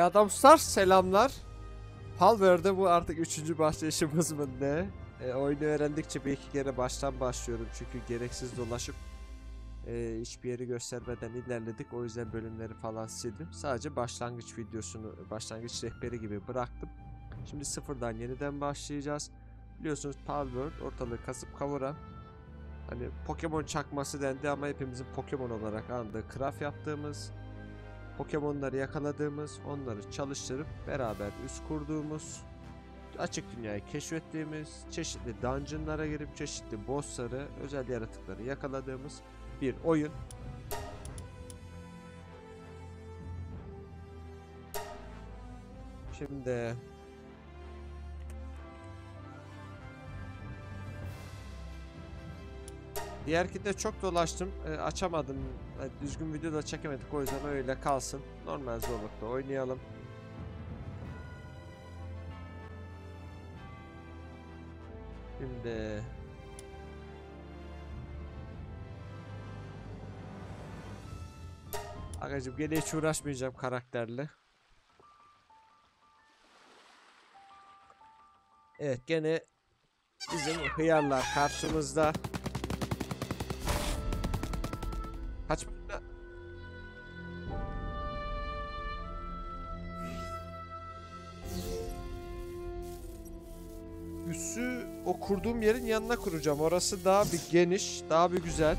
E adamlar selamlar. Halver'de bu artık üçüncü başlayışımız mı ne? E, oyunu öğrendikçe bir iki kere baştan başlıyorum çünkü gereksiz dolaşıp e, hiçbir yeri göstermeden ilerledik. O yüzden bölümleri falan sildim. Sadece başlangıç videosunu, başlangıç rehberi gibi bıraktım. Şimdi sıfırdan yeniden başlayacağız. Biliyorsunuz Palworld ortalığı kasıp kavuran hani Pokemon çakması dendi ama hepimizin Pokemon olarak andığı craft yaptığımız Pokemon'ları yakaladığımız, onları çalıştırıp beraber üst kurduğumuz, açık dünyayı keşfettiğimiz, çeşitli dungeonlara girip çeşitli bossları, özel yaratıkları yakaladığımız bir oyun. Şimdi Diğerkinde çok dolaştım. e, açamadım. E, düzgün video da çekemedik. O yüzden öyle kalsın. Normal zorlukta oynayalım. Şimdi Agacım gene hiç uğraşmayacağım karakterle. Evet gene bizim hıyarlar karşımızda. Üssü o kurduğum yerin yanına kuracağım. Orası daha bir geniş, daha bir güzel.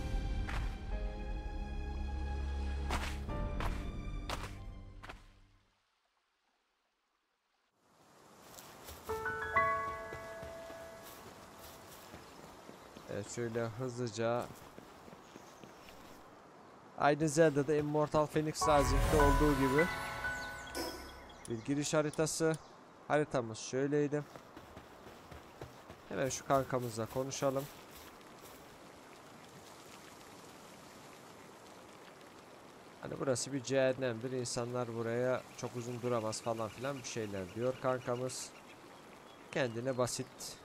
Evet şöyle hızlıca Aynı Zelda'da Immortal Phoenix Rising'de olduğu gibi bir giriş haritası. Haritamız şöyleydi. Hemen şu kankamızla konuşalım. Hani burası bir cehennemdir. İnsanlar buraya çok uzun duramaz falan filan bir şeyler diyor kankamız. Kendine basit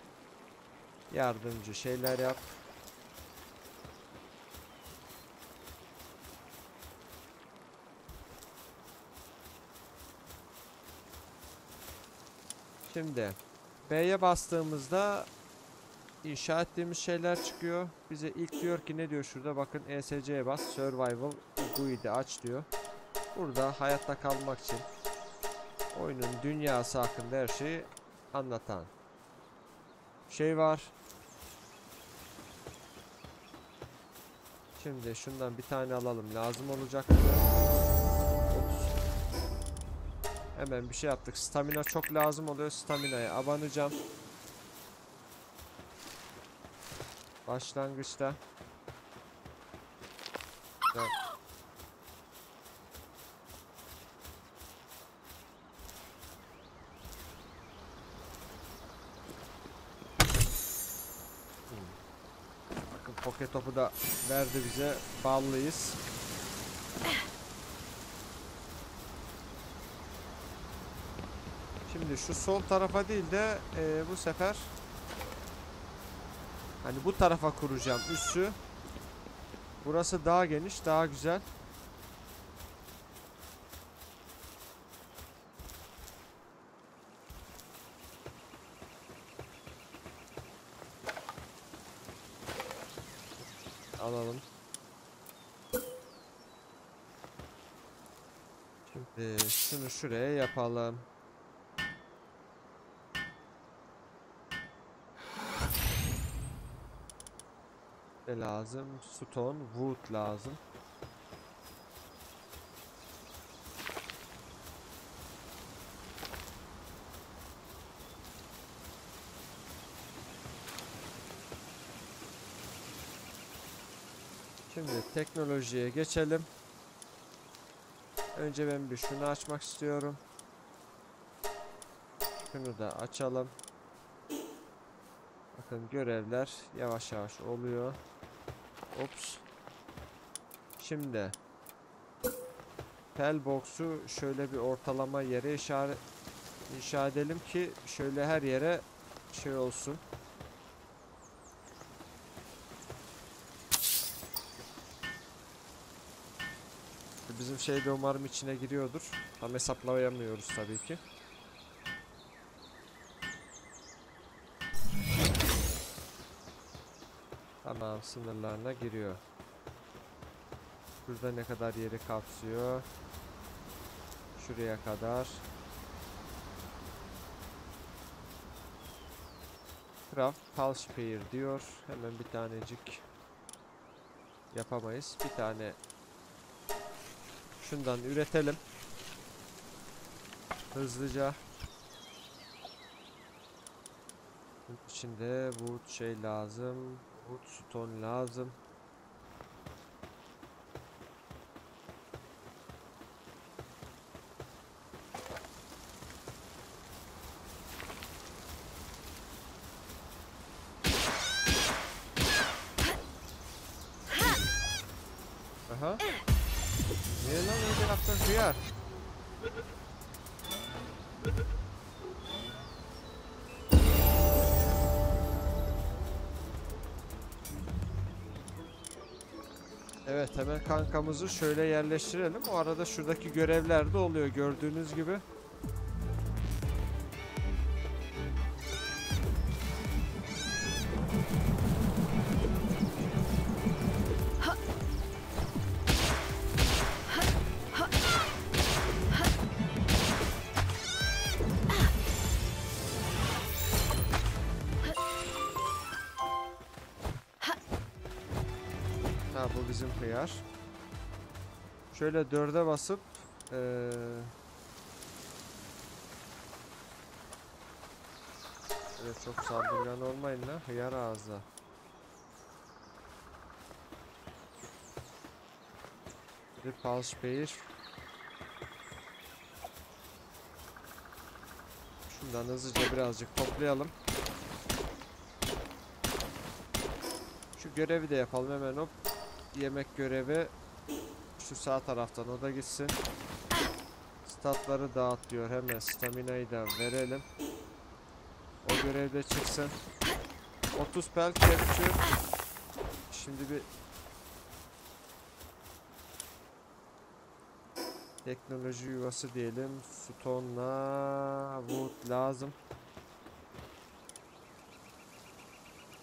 yardımcı şeyler yap. Şimdi B'ye bastığımızda inşa ettiğimiz şeyler çıkıyor. Bize ilk diyor ki ne diyor şurada bakın ESC'ye bas Survival GUI'de aç diyor. Burada hayatta kalmak için oyunun dünyası hakkında her şeyi anlatan şey var. Şimdi şundan bir tane alalım lazım olacak. Hemen bir şey yaptık. Stamina çok lazım oluyor. Stamina'ya abanacağım. Başlangıçta. Hmm. Bakın poket topu da verdi bize. Ballıyız. Şimdi şu sol tarafa değil de e, bu sefer hani bu tarafa kuracağım üssü. Burası daha geniş, daha güzel. Alalım. Şimdi şunu şuraya yapalım. Lazım? Stone, wood lazım. Şimdi teknolojiye geçelim. Önce ben bir şunu açmak istiyorum. Şunu da açalım. Bakın görevler yavaş yavaş oluyor. Ops. Şimdi Tel box'u şöyle bir ortalama yere işaret inşa edelim ki şöyle her yere şey olsun. Biz Bizim şey de umarım içine giriyordur. Tam hesaplayamıyoruz tabii ki. Tamam sınırlarına giriyor. Burada ne kadar yeri kapsıyor? Şuraya kadar. Craft Pulse Pair diyor. Hemen bir tanecik yapamayız. Bir tane şundan üretelim. Hızlıca. Bunun içinde wood şey lazım. Wood stone lazım. Evet hemen kankamızı şöyle yerleştirelim. O arada şuradaki görevler de oluyor gördüğünüz gibi. Şöyle dörde basıp eee Evet çok saldırgan olmayın lan hıyar ağzı. Bir pulse pair. Şundan hızlıca birazcık toplayalım. Şu görevi de yapalım hemen hop. Yemek görevi şu sağ taraftan o da gitsin. Statları dağıt diyor hemen staminayı da verelim. O görev de çıksın. 30 pel capture. Şimdi bir teknoloji yuvası diyelim. Stone'la wood lazım.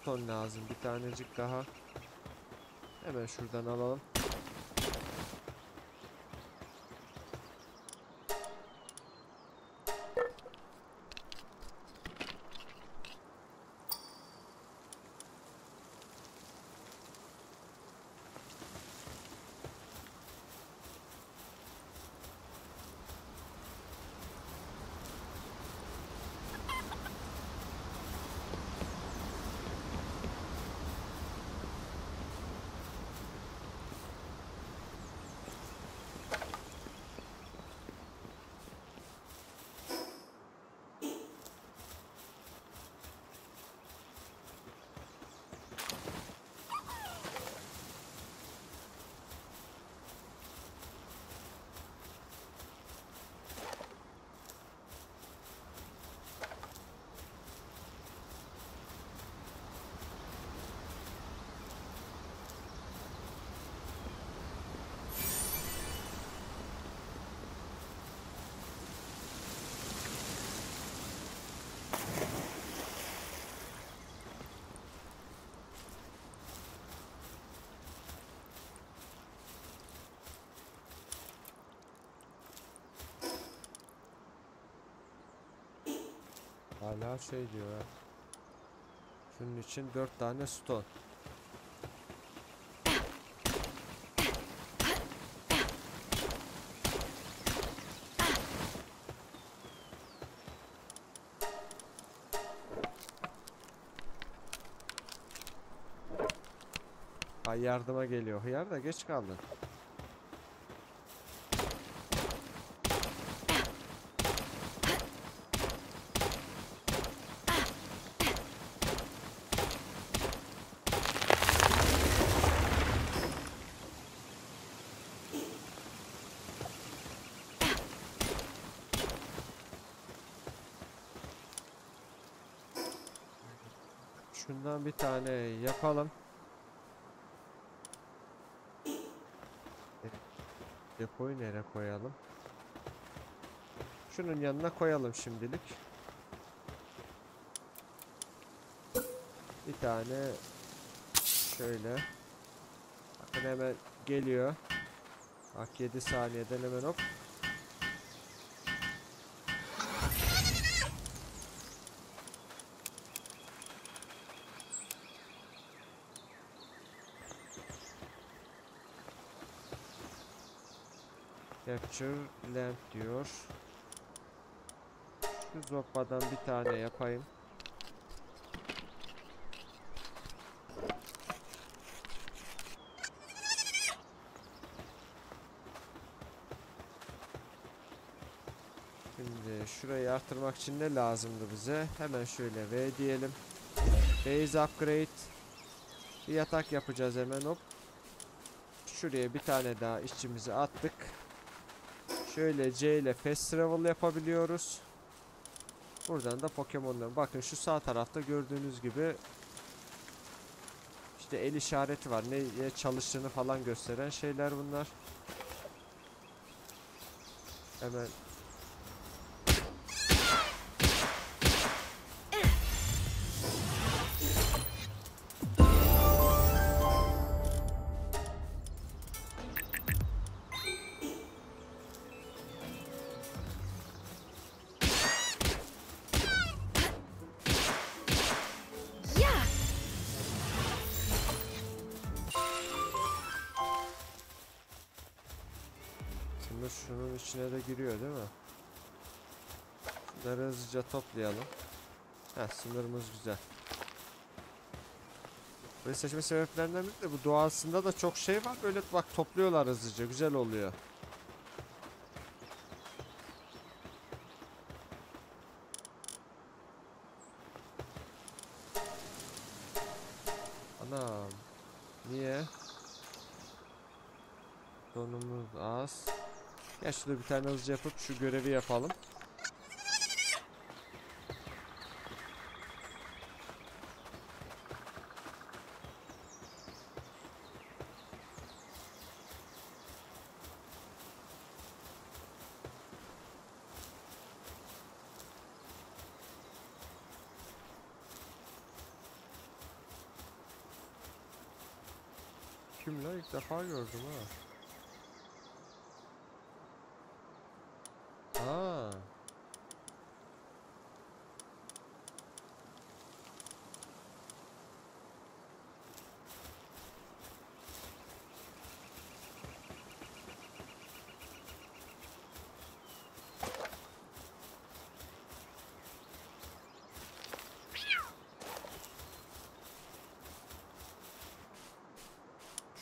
Stone lazım bir tanecik daha. Hemen şuradan alalım. Hala şey diyor ya. Şunun için 4 tane stone. Ay yardıma geliyor. Hıyar da geç kaldın. Şundan bir tane yapalım. depoyu nereye koyalım? Şunun yanına koyalım şimdilik. Bir tane şöyle. Bakın hemen geliyor. Bak 7 saniyeden hemen hop. Capture lamp diyor. Şu zoppadan bir tane yapayım. Şimdi şurayı arttırmak için ne lazımdı bize? Hemen şöyle V diyelim. Base upgrade. Bir yatak yapacağız hemen hop. Şuraya bir tane daha işçimizi attık. Şöyle C ile fast travel yapabiliyoruz. Buradan da Pokemon'ları. Bakın şu sağ tarafta gördüğünüz gibi işte el işareti var. Neye çalıştığını falan gösteren şeyler bunlar. Hemen içine de giriyor değil mi? Bunları hızlıca toplayalım. Heh sınırımız güzel. Böyle seçme sebeplerinden biri de bu doğasında da çok şey var. Böyle bak topluyorlar hızlıca. Güzel oluyor. Anam. Niye? Donumuz az. Gel şurada bir tane hızlıca yapıp şu görevi yapalım. Kim la ilk defa gördüm ha. Aa.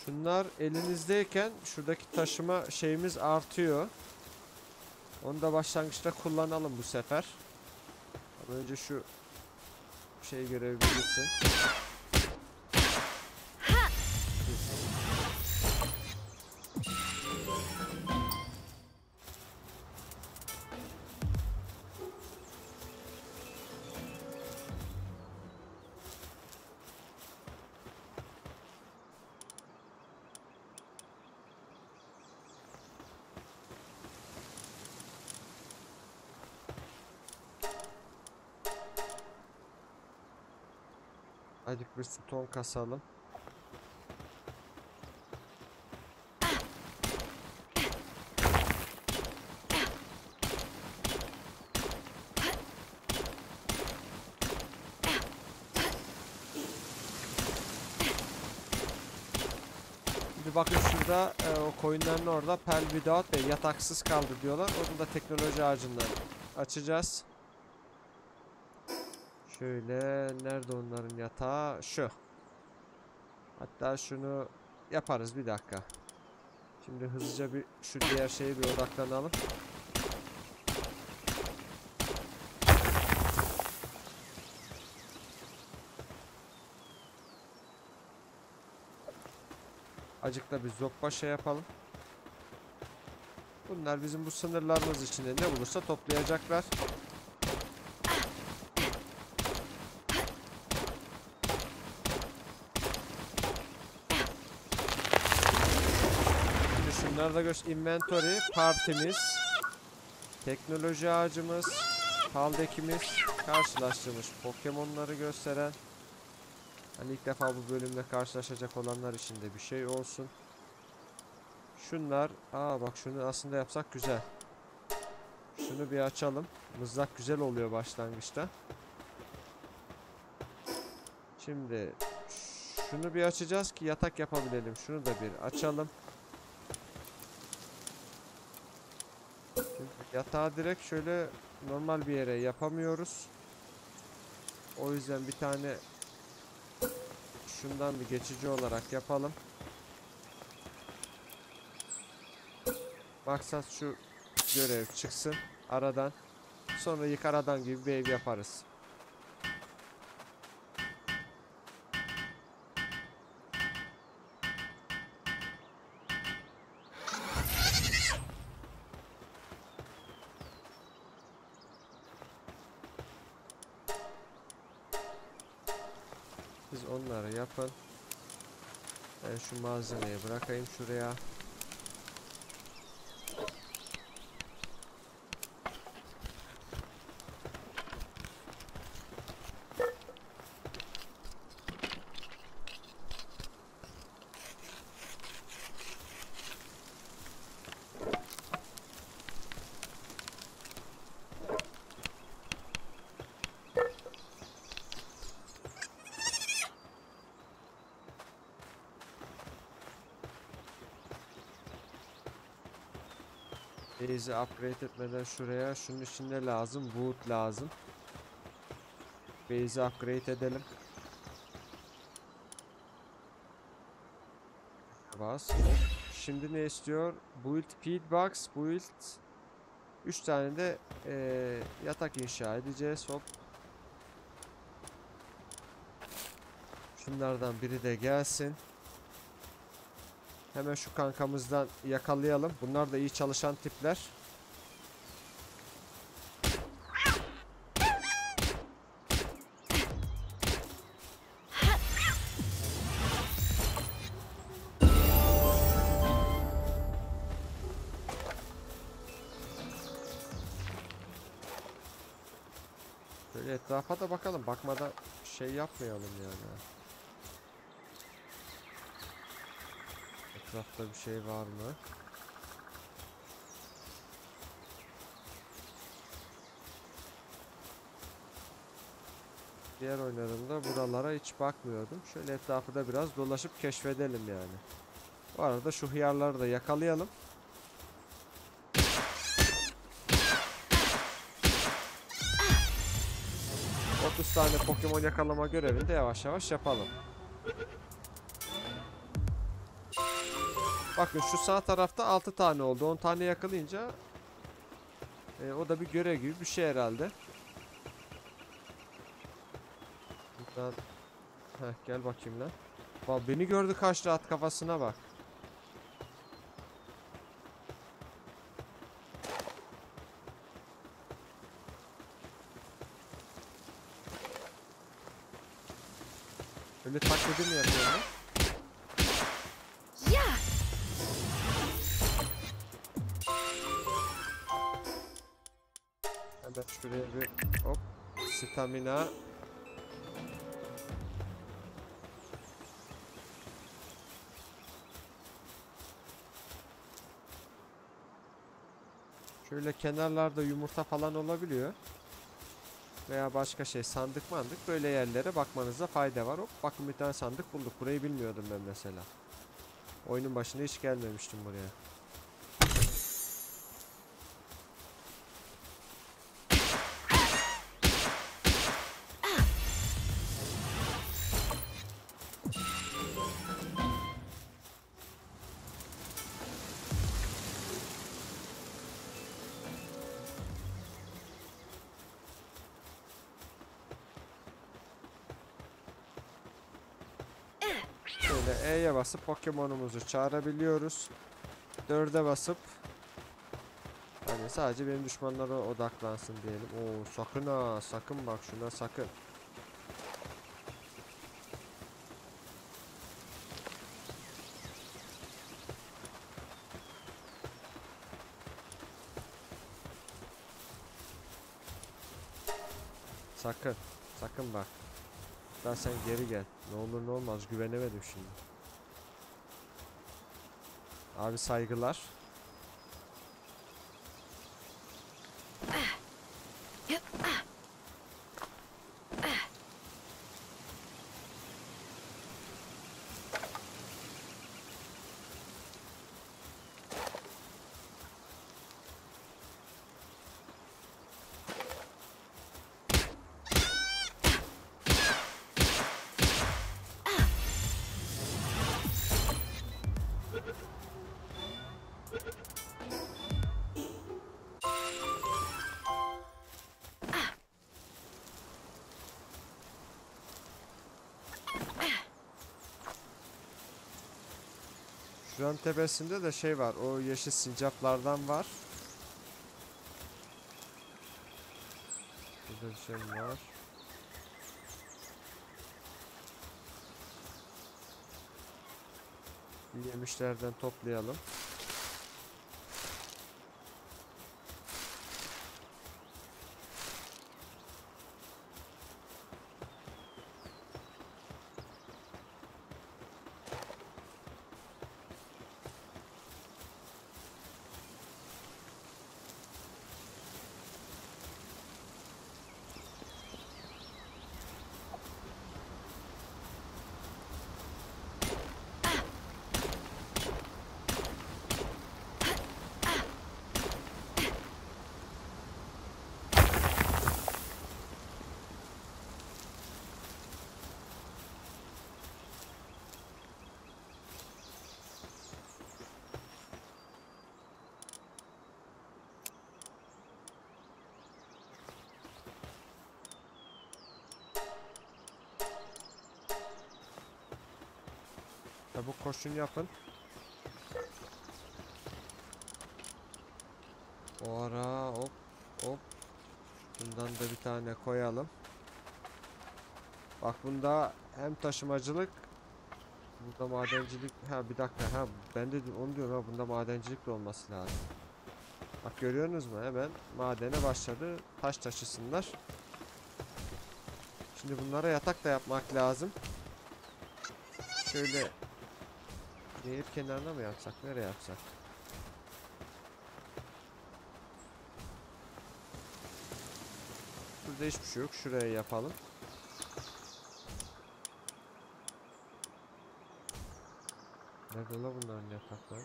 Şunlar elinizdeyken şuradaki taşıma şeyimiz artıyor. Onu da başlangıçta kullanalım bu sefer. Ama önce şu şey görevi bitsin. Hadi bir ston kasalım. Şimdi bakın şurada e, o koyunların orada Pel Without ve yataksız kaldı diyorlar. Onu da teknoloji ağacından açacağız. Şöyle nerede onların yatağı? Şu. Hatta şunu yaparız bir dakika. Şimdi hızlıca bir şu diğer şeye bir odaklanalım. Acık da bir zoppa şey yapalım. Bunlar bizim bu sınırlarımız içinde ne bulursa toplayacaklar. Yukarıda göz inventory, partimiz, teknoloji ağacımız, haldekimiz, karşılaştığımız Pokemon'ları gösteren Hani ilk defa bu bölümde karşılaşacak olanlar için de bir şey olsun. Şunlar, aa bak şunu aslında yapsak güzel. Şunu bir açalım. Mızrak güzel oluyor başlangıçta. Şimdi şunu bir açacağız ki yatak yapabilelim. Şunu da bir açalım. Şimdi yatağı direkt şöyle normal bir yere yapamıyoruz. O yüzden bir tane şundan bir geçici olarak yapalım. Maksat şu görev çıksın aradan. Sonra yıkar adam gibi bir ev yaparız. Siz onları yapın. Ben şu malzemeyi bırakayım şuraya. Base'i upgrade etmeden şuraya şunun içinde lazım. Wood lazım. Base'i upgrade edelim. Bas. Şimdi ne istiyor? Build feed box, build 3 tane de eee, yatak inşa edeceğiz. Hop. Şunlardan biri de gelsin. Hemen şu kankamızdan yakalayalım. Bunlar da iyi çalışan tipler. Böyle etrafa da bakalım. Bakmadan şey yapmayalım yani. Etrafta bir şey var mı? Diğer oyunlarımda buralara hiç bakmıyordum. Şöyle etrafı da biraz dolaşıp keşfedelim yani. Bu arada şu hıyarları da yakalayalım. ...30 tane Pokemon yakalama görevini de yavaş yavaş yapalım. Bakın şu sağ tarafta 6 tane oldu. 10 tane yakalayınca e, o da bir görev gibi bir şey herhalde. Buradan Heh, gel bakayım lan. Bak beni gördü kaçtı at kafasına bak. Stamina Şöyle kenarlarda yumurta falan olabiliyor. Veya başka şey sandık mandık böyle yerlere bakmanızda fayda var. Hop bakın bir tane sandık bulduk. Burayı bilmiyordum ben mesela. Oyunun başında hiç gelmemiştim buraya. basıp Pokemon'umuzu çağırabiliyoruz. 4'e basıp Hani sadece benim düşmanlara odaklansın diyelim. Oo sakın ha sakın bak şuna sakın. Sakın. Sakın bak. Ben sen geri gel. Ne olur ne olmaz güvenemedim şimdi. Abi saygılar. Şuranın tepesinde de şey var. O yeşil sincaplardan var. Burada bir şey var? Yemişlerden toplayalım. Çabuk koşun yapın. O ara hop hop. Bundan da bir tane koyalım. Bak bunda hem taşımacılık Burada madencilik ha bir dakika ha ben de onu diyorum ha bunda madencilik de olması lazım. Bak görüyorsunuz mu hemen madene başladı taş taşısınlar. Şimdi bunlara yatak da yapmak lazım. Şöyle nehir kenarına mı yapsak nereye yapsak? Burada hiçbir şey yok şuraya yapalım. Nerede la bunların yatakları?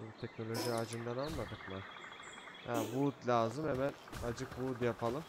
Bu teknoloji ağacından almadık mı? Ha wood lazım hemen acık wood yapalım.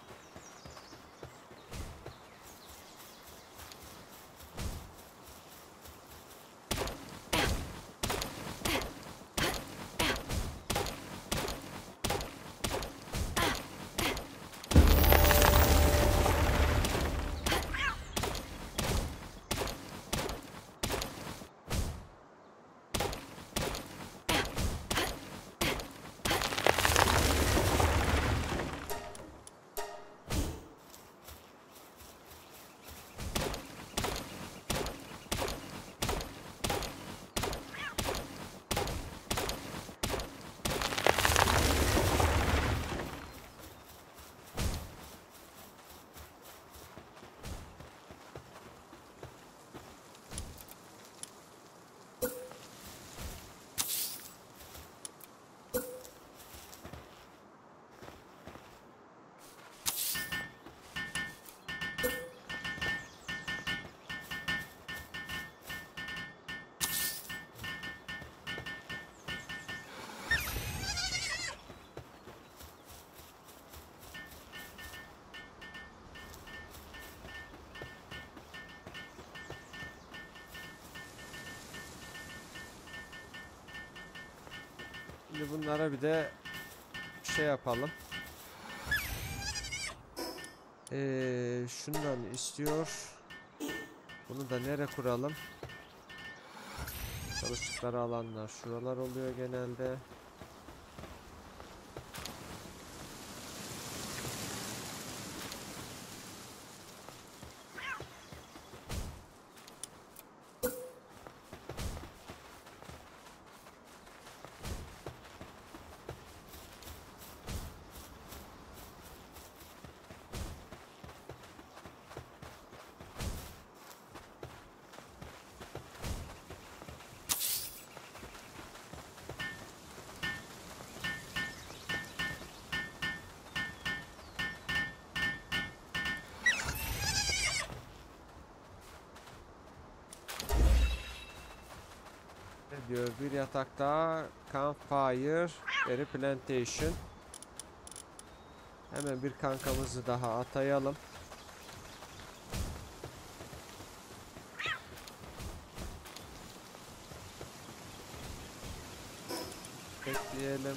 Şimdi bunlara bir de şey yapalım. Ee, şundan istiyor. Bunu da nere kuralım? Çalıştıkları alanlar şuralar oluyor genelde. Bir yatakta campfire, berry plantation. Hemen bir kankamızı daha atayalım. Bekleyelim.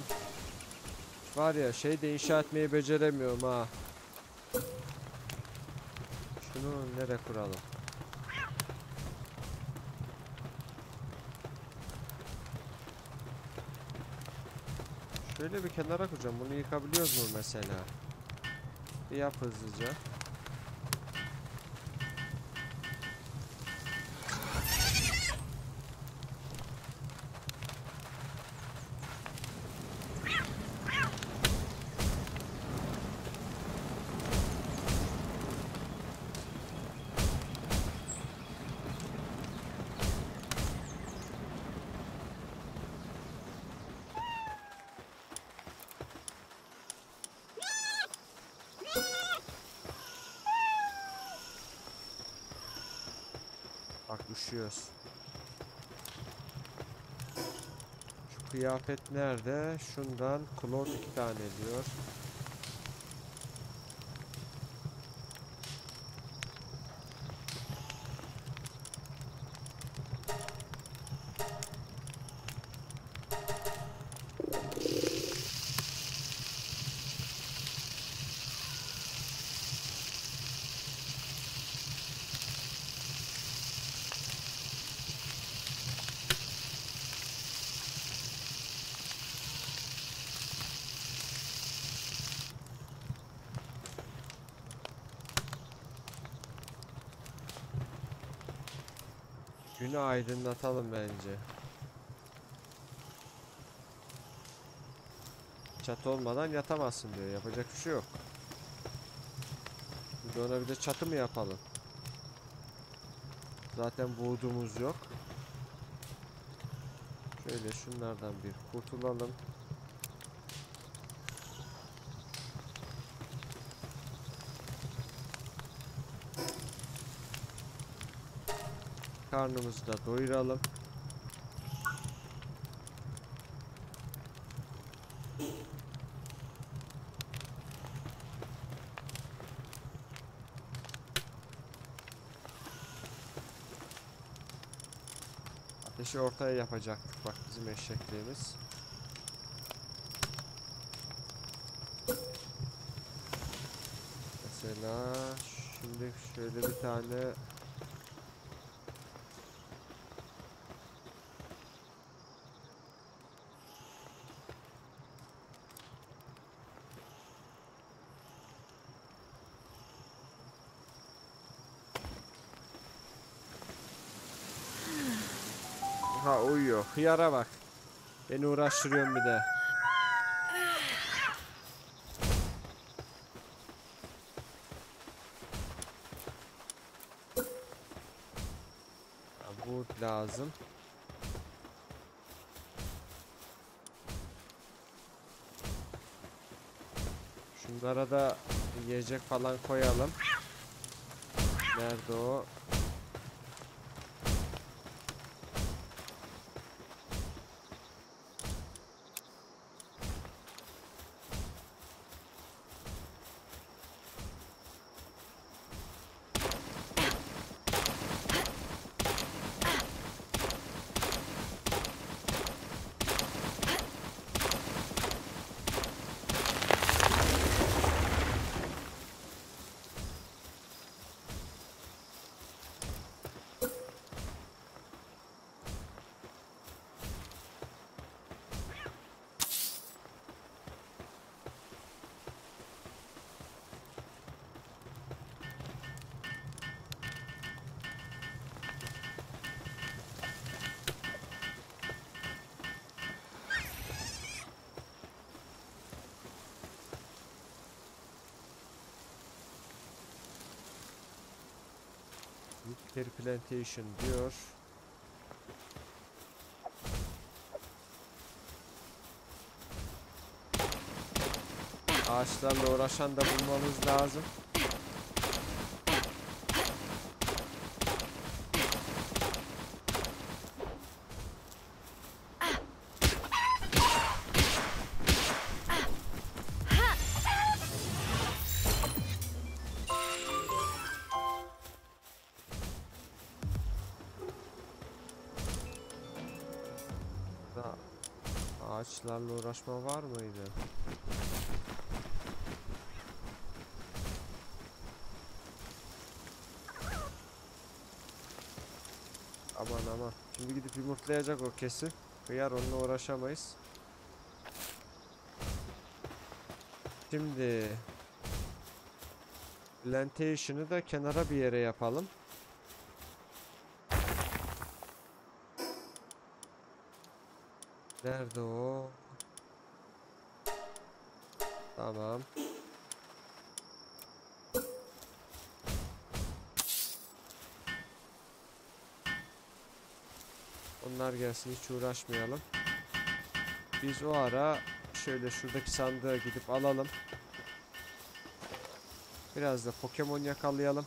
Var ya şey de inşa etmeyi beceremiyorum ha. Şunu nereye kuralım? Şöyle bir kenara kuracağım. Bunu yıkabiliyoruz mu mesela? Bir yap hızlıca. Bak üşüyoruz. Şu kıyafet nerede? Şundan klon iki tane diyor. Günü aydınlatalım bence. Çatı olmadan yatamazsın diyor. Yapacak bir şey yok. Bir de ona bir de çatı mı yapalım? Zaten buğdumuz yok. Şöyle şunlardan bir kurtulalım. Karnımızı da doyuralım. Ateşi ortaya yapacaktık bak bizim eşekliğimiz. Mesela şimdi şöyle bir tane Ha uyuyor. Hıyara bak. Beni uğraştırıyorsun bir de. Bu lazım. Şunlara da yiyecek falan koyalım. Nerede o? Plantation diyor. Ağaçlarla uğraşan da bulmamız lazım. Ağaçlarla uğraşma var mıydı? Aman aman. Şimdi gidip yumurtlayacak o kesin. Hıyar onunla uğraşamayız. Şimdi Plantation'ı da kenara bir yere yapalım. Nerede o? Tamam. Onlar gelsin hiç uğraşmayalım. Biz o ara şöyle şuradaki sandığa gidip alalım. Biraz da Pokemon yakalayalım.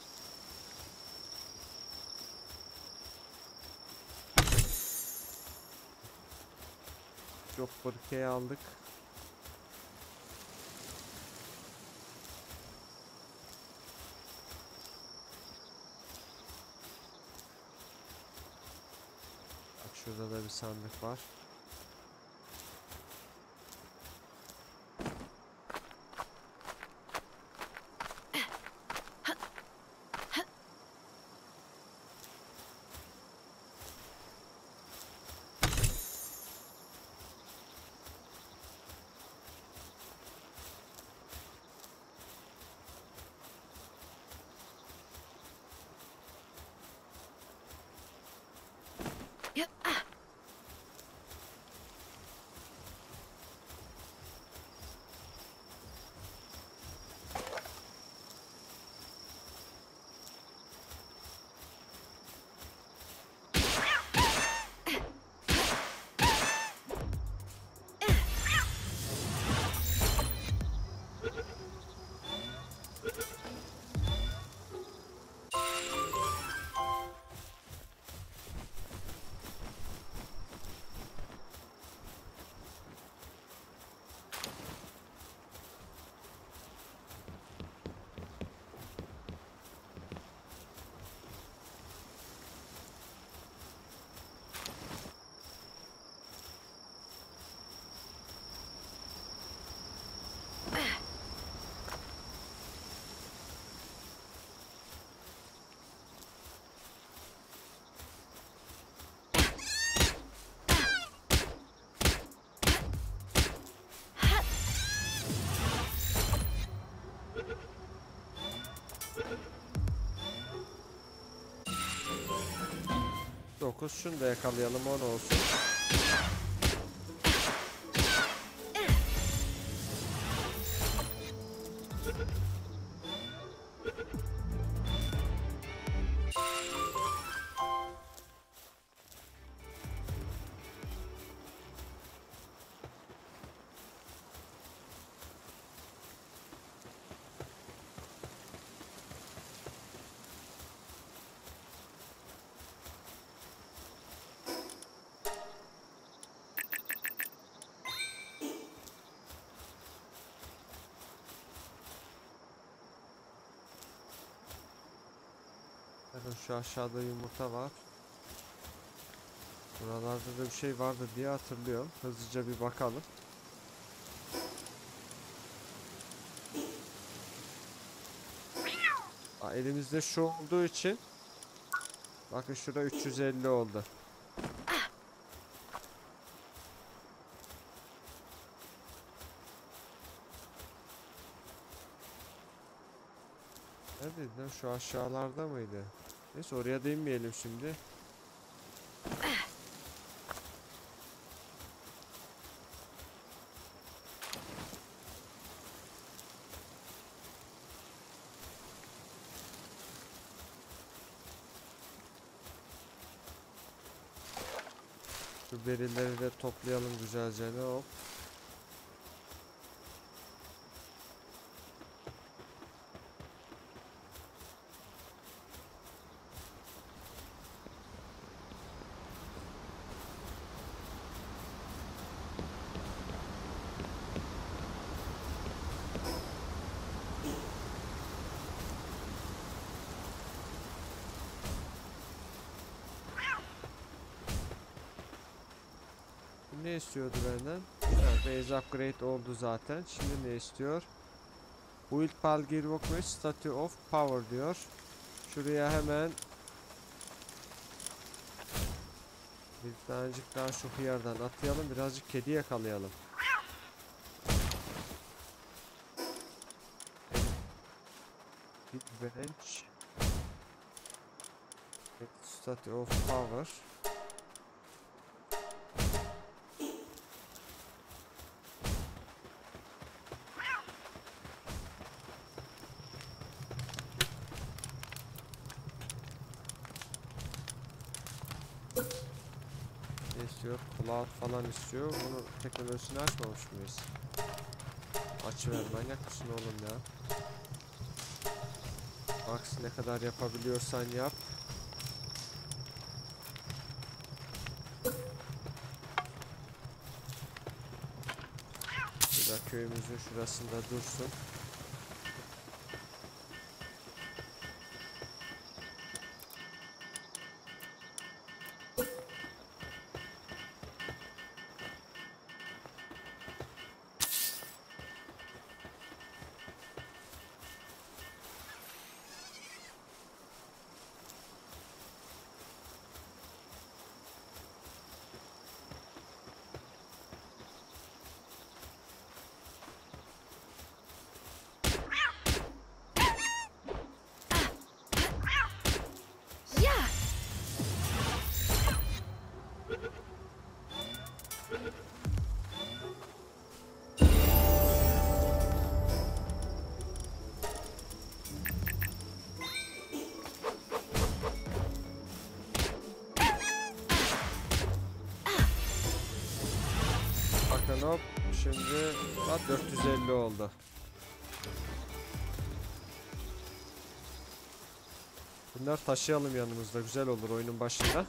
Çok fırkaya aldık. Bak şurada da bir sandık var. Şunu da yakalayalım on olsun. Şu aşağıda yumurta var. Buralarda da bir şey vardı diye hatırlıyorum. Hızlıca bir bakalım. Aa, elimizde şu olduğu için Bakın şurada 350 oldu. Neredeydi lan şu aşağılarda mıydı? Neyse oraya da inmeyelim şimdi. Şu berileri de toplayalım güzelce hop. Ne istiyordu benden? Evet, base upgrade oldu zaten. Şimdi ne istiyor? Build pal gearbox ve statue of power diyor. Şuraya hemen bir tanecik daha şu hıyardan atayalım. Birazcık kedi yakalayalım. Bir bench. Statue of power. İstiyor? Cloud falan istiyor. Bunu teknolojisini açmamış mıyız? Açıver manyak mısın oğlum ya? Max ne kadar yapabiliyorsan yap. Şurada köyümüzün şurasında dursun. 450 oldu. Bunlar taşıyalım yanımızda güzel olur oyunun başında.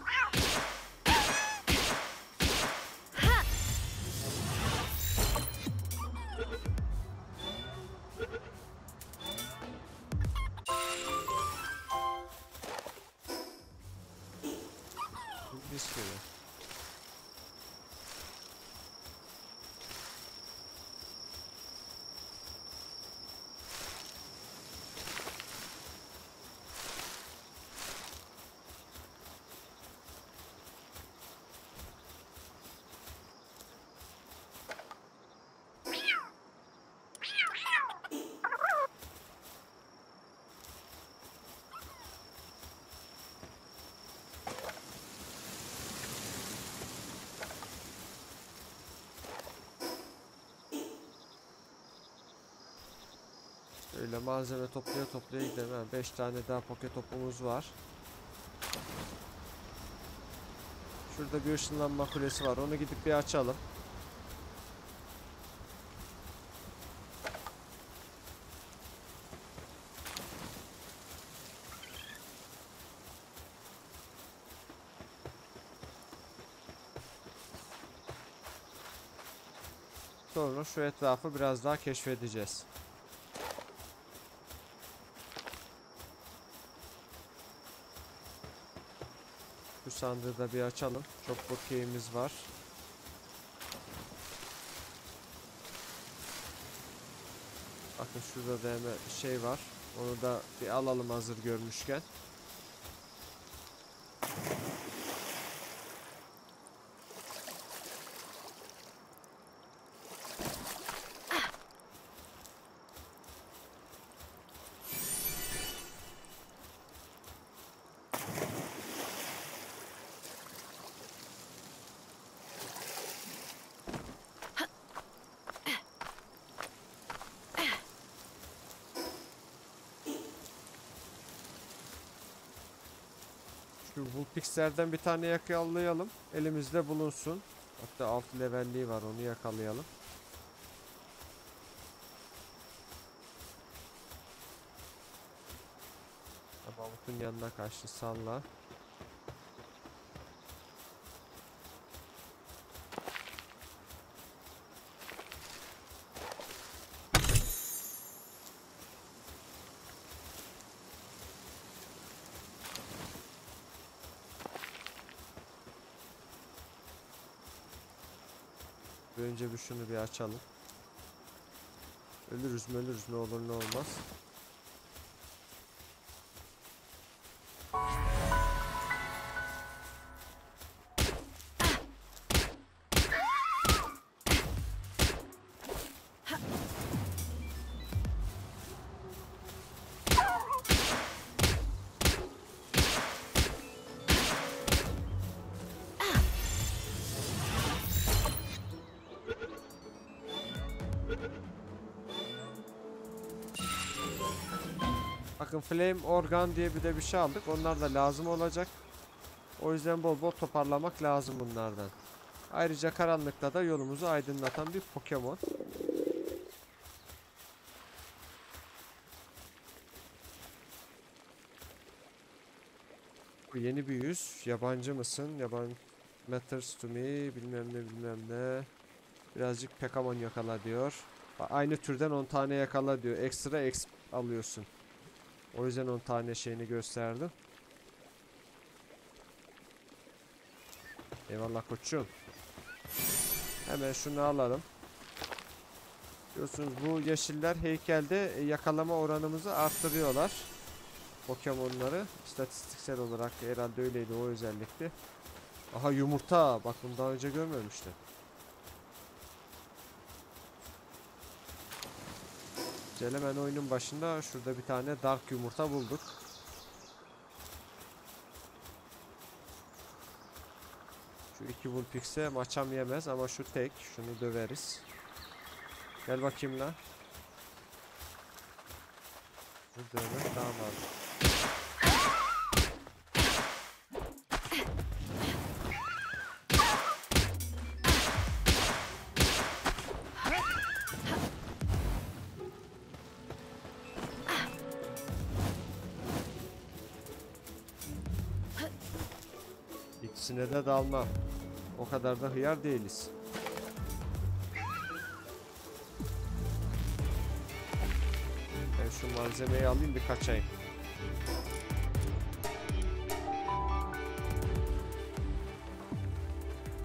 Öyle malzeme toplaya toplaya gidelim. 5 tane daha poket topumuz var. Şurada bir ışınlanma kulesi var. Onu gidip bir açalım. Sonra şu etrafı biraz daha keşfedeceğiz. Sandığı da bir açalım. Çok bokeyimiz var. Bakın şurada da hemen şey var. Onu da bir alalım hazır görmüşken. Şu Vulpix'lerden bir tane yakalayalım. Elimizde bulunsun. Hatta 6 levelliği var onu yakalayalım. Mahmut'un yanına kaçtı salla. Önce bir şunu bir açalım. Ölürüz mü ölürüz ne olur ne olmaz. Bakın flame organ diye bir de bir şey aldık. Onlar da lazım olacak. O yüzden bol bol toparlamak lazım bunlardan. Ayrıca karanlıkta da yolumuzu aydınlatan bir Pokemon. Bu yeni bir yüz. Yabancı mısın? Yaban matters to me. Bilmem ne bilmem ne. Birazcık Pokemon yakala diyor. Aynı türden 10 tane yakala diyor. Ekstra exp alıyorsun. O yüzden 10 tane şeyini gösterdim. Eyvallah koçum. Hemen şunu alalım. Biliyorsunuz bu yeşiller heykelde e, yakalama oranımızı arttırıyorlar. Pokemon'ları istatistiksel olarak herhalde öyleydi o özellikle. Aha yumurta. Bak bunu daha önce görmemiştim. Güzel hemen oyunun başında şurada bir tane dark yumurta bulduk. Şu iki Vulpix'e maçam yemez ama şu tek. Şunu döveriz. Gel bakayım la. Bu dövmek daha mantıklı. İkisine de dalmam. O kadar da hıyar değiliz. Ben şu malzemeyi alayım bir kaçayım.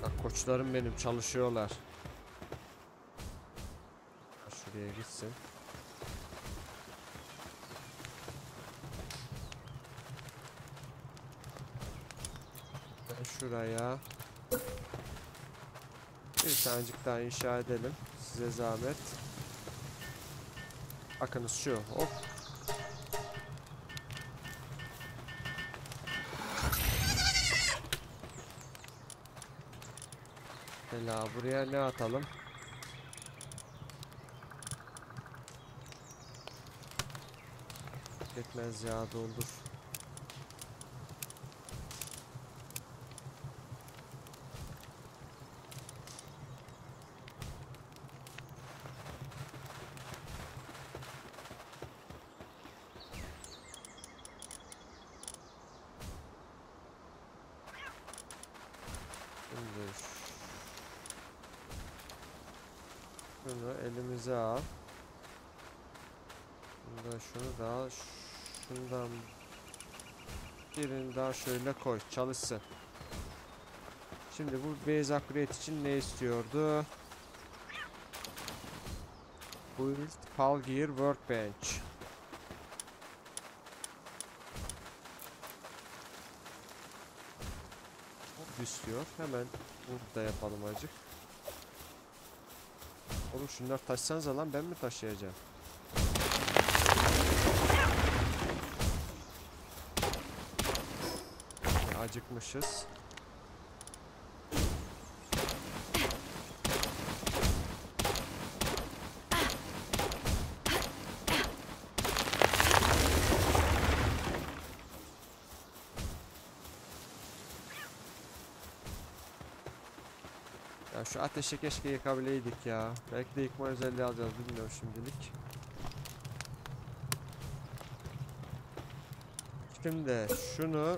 Bak koçlarım benim çalışıyorlar. Şuraya gitsin. Ben şuraya bir tanecik daha inşa edelim. Size zahmet. Bakınız şu. Hop. Bela buraya ne atalım? Yetmez ya doldur. Şimdi ş- şunu elimize al. Bunda şunu da. Şundan birini daha şöyle koy. Çalışsın. Şimdi bu base upgrade için ne istiyordu? Build Palgear Workbench. İstiyor. Hemen bunu da yapalım acık. Oğlum şunlar taşsanıza lan ben mi taşıyacağım? Ya acıkmışız. Şu ateşe keşke yakabileydik ya. Belki de yıkma özelliği alacağız bilmiyorum şimdilik. Şimdi şunu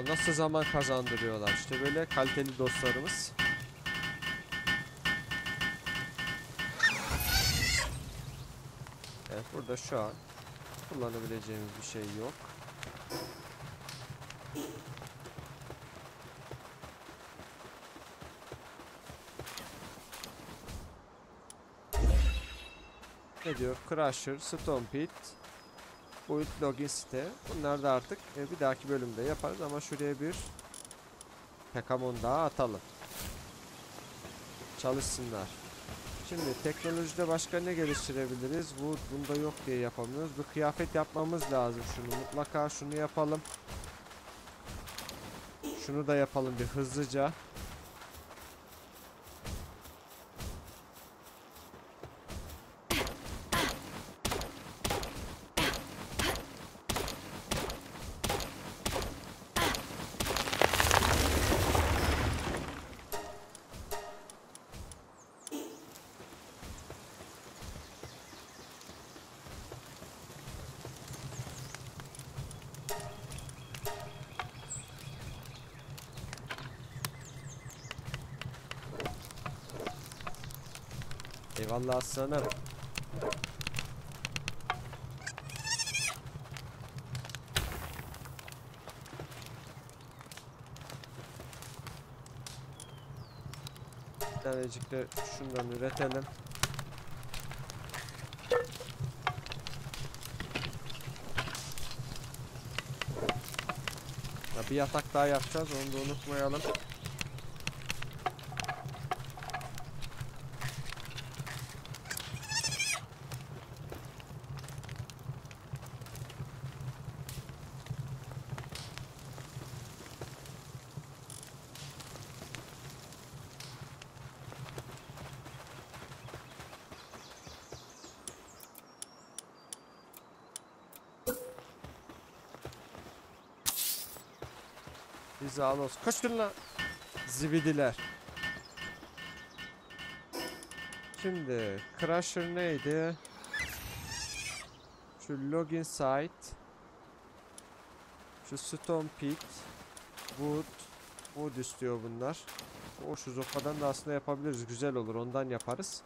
Ya nasıl zaman kazandırıyorlar işte böyle kaliteli dostlarımız. Evet burada şu an kullanabileceğimiz bir şey yok. Ne diyor? Crusher, Stone Build Login site. Bunlar da artık e, bir dahaki bölümde yaparız ama şuraya bir Pekamon daha atalım. Çalışsınlar. Şimdi teknolojide başka ne geliştirebiliriz? Bu bunda yok diye yapamıyoruz. Bir kıyafet yapmamız lazım şunu. Mutlaka şunu yapalım. Şunu da yapalım bir hızlıca. Eyvallah aslanım. Bir tanecik de şundan üretelim. Ya bir yatak daha yapacağız onu da unutmayalım. Hizalos. Koşun lan. Zibidiler. Şimdi Crusher neydi? Şu login site. Şu stone pit. Wood. Wood istiyor bunlar. O şu zopadan da aslında yapabiliriz. Güzel olur. Ondan yaparız.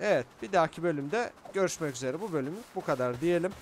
Evet. Bir dahaki bölümde görüşmek üzere. Bu bölümü bu kadar diyelim.